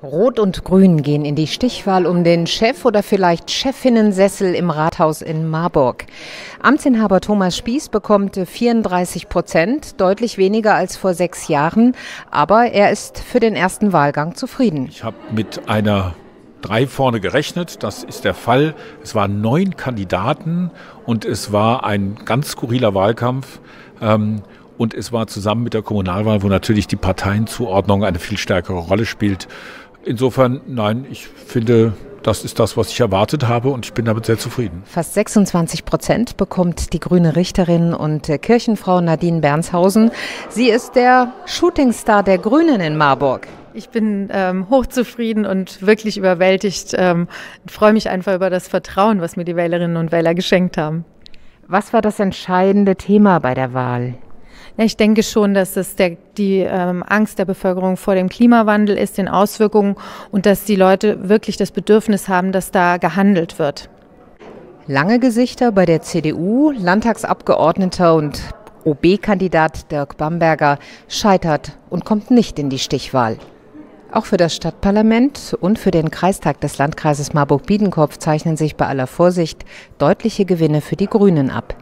Rot und Grün gehen in die Stichwahl um den Chef oder vielleicht Chefinnensessel im Rathaus in Marburg. Amtsinhaber Thomas Spieß bekommt 34 Prozent, deutlich weniger als vor sechs Jahren, aber er ist für den ersten Wahlgang zufrieden. Ich habe mit einer drei vorne gerechnet. Das ist der Fall. Es waren neun Kandidaten und es war ein ganz skurriler Wahlkampf. Ähm, und es war zusammen mit der Kommunalwahl, wo natürlich die Parteienzuordnung eine viel stärkere Rolle spielt. Insofern, nein, ich finde, das ist das, was ich erwartet habe und ich bin damit sehr zufrieden. Fast 26 Prozent bekommt die grüne Richterin und Kirchenfrau Nadine Bernshausen. Sie ist der Shootingstar der Grünen in Marburg. Ich bin ähm, hochzufrieden und wirklich überwältigt. Ähm, freue mich einfach über das Vertrauen, was mir die Wählerinnen und Wähler geschenkt haben. Was war das entscheidende Thema bei der Wahl? Ich denke schon, dass es der, die ähm, Angst der Bevölkerung vor dem Klimawandel ist, den Auswirkungen und dass die Leute wirklich das Bedürfnis haben, dass da gehandelt wird. Lange Gesichter bei der CDU, Landtagsabgeordneter und OB-Kandidat Dirk Bamberger scheitert und kommt nicht in die Stichwahl. Auch für das Stadtparlament und für den Kreistag des Landkreises Marburg-Biedenkopf zeichnen sich bei aller Vorsicht deutliche Gewinne für die Grünen ab.